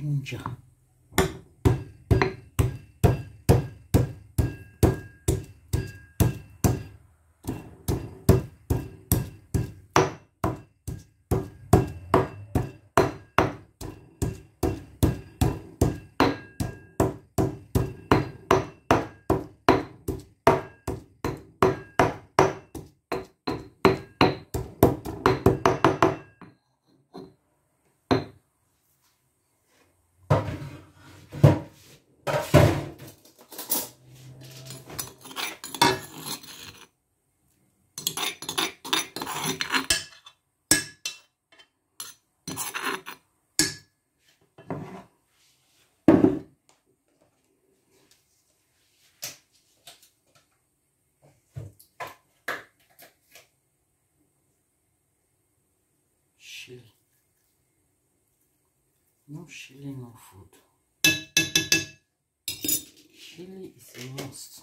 生你 ну, щели на фут. Щели и свинец.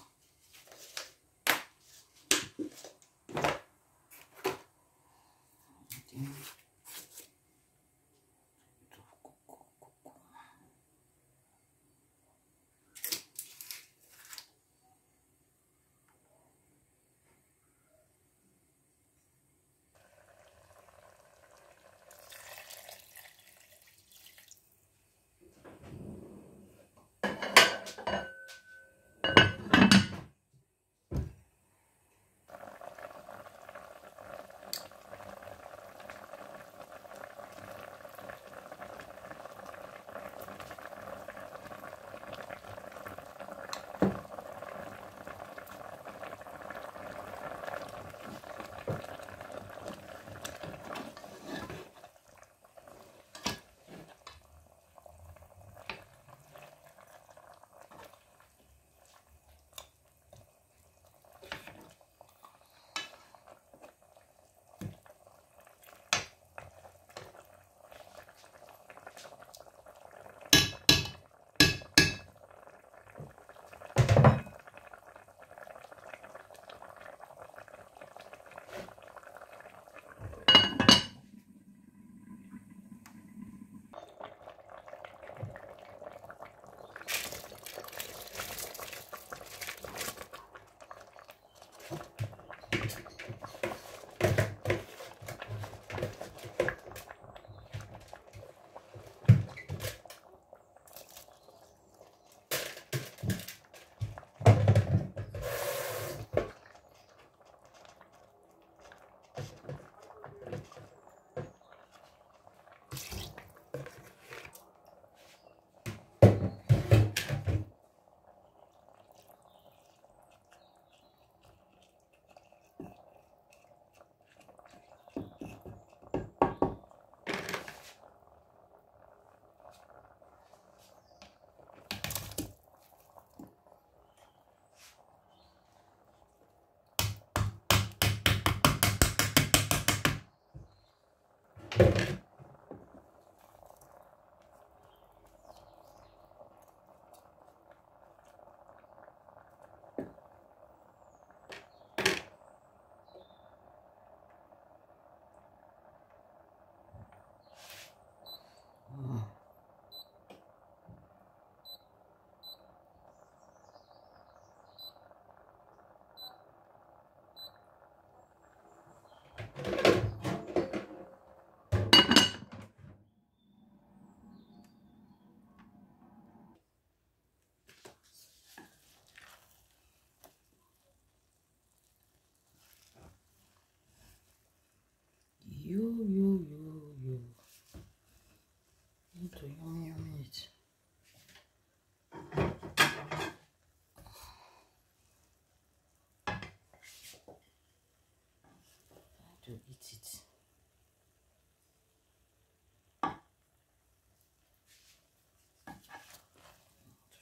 To eat it.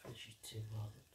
Vegetable.